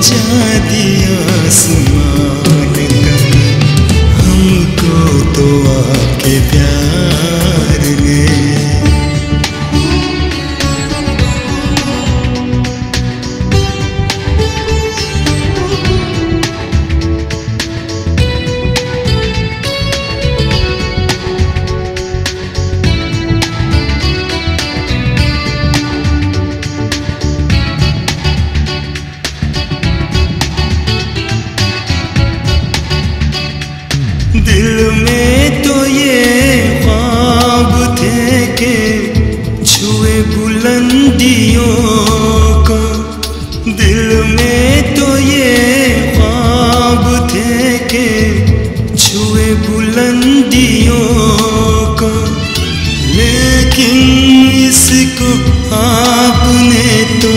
दिया आसमान का। हमको तो आपके प्यार दिल में तो ये ख्वाब थे के छुए बुलंदियों को। दिल में तो ये ख्वाब थे के छुए बुलंदियों को। लेकिन इसको आपने तो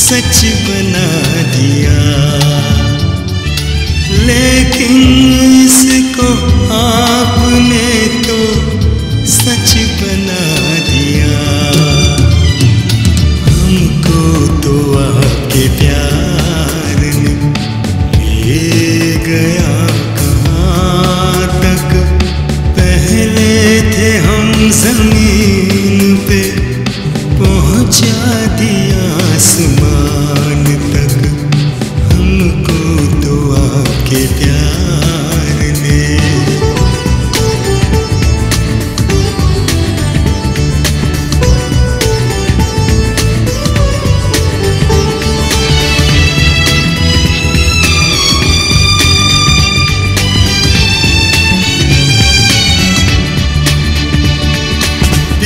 सच बना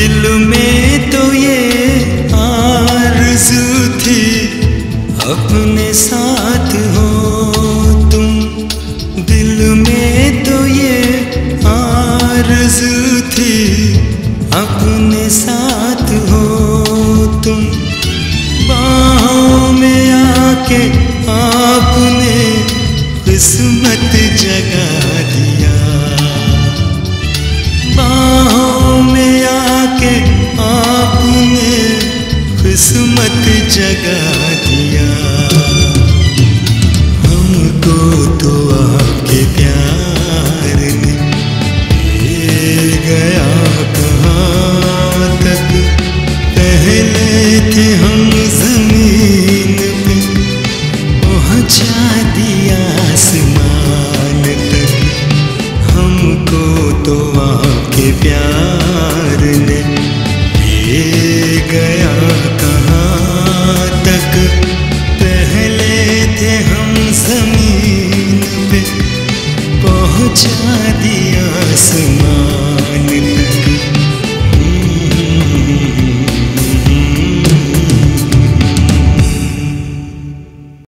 दिल में तो ये आरज़ू थी। अपने साथ हो तुम। दिल में तो ये आरज़ू थी। अपने साथ हो तुम। बाहों में आके आपने किस्मत किस्मत जगा दिया। हमको तो आपके प्यार ने ले गया कहाँ तक? पहले थे हम ज़मीन पे, पहुँचा दिया आसमान तक हमको तो